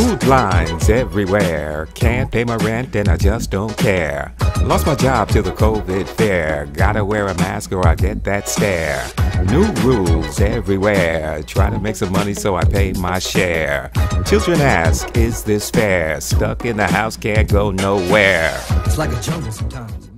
Food lines everywhere. Can't pay my rent and I just don't care. Lost my job to the COVID fair. Gotta wear a mask or I get that stare. New rules everywhere. Try to make some money so I pay my share. Children ask, is this fair? Stuck in the house, can't go nowhere. It's like a jungle sometimes.